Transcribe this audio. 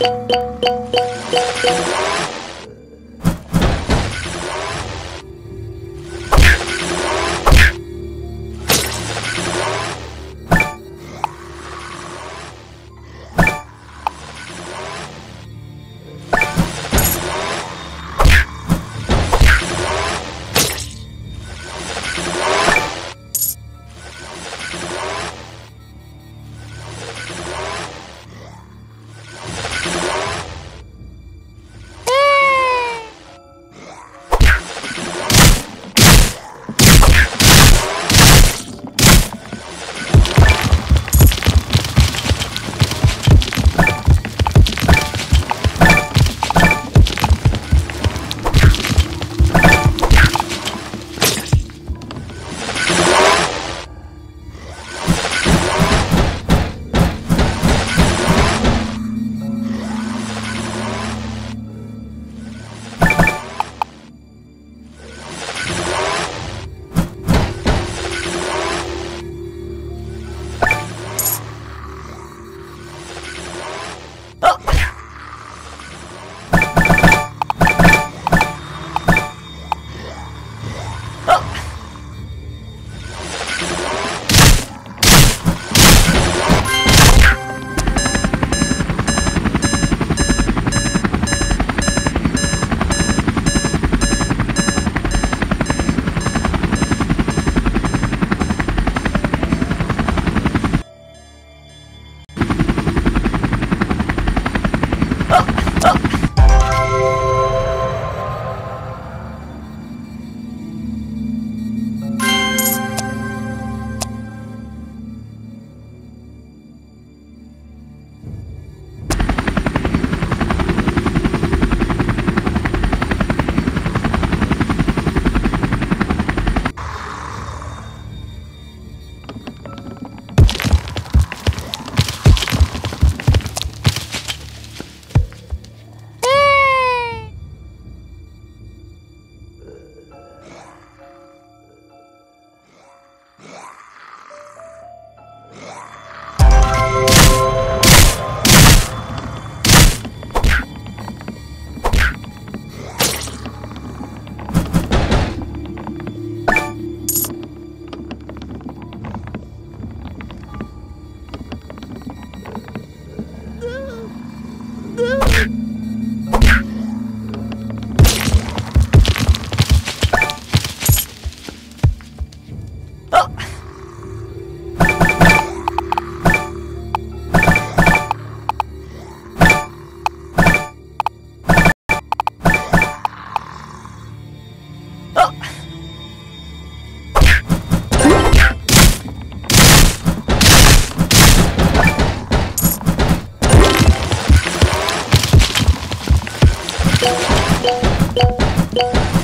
Thank you. you.